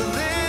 up.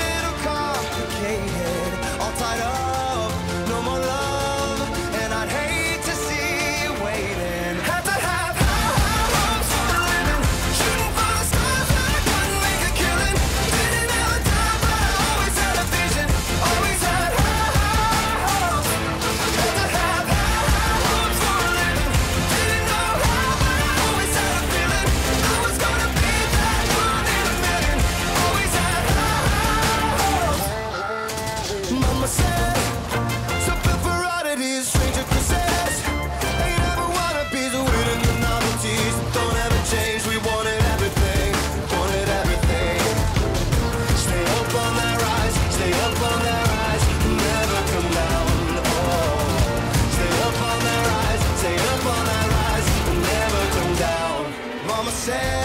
Said,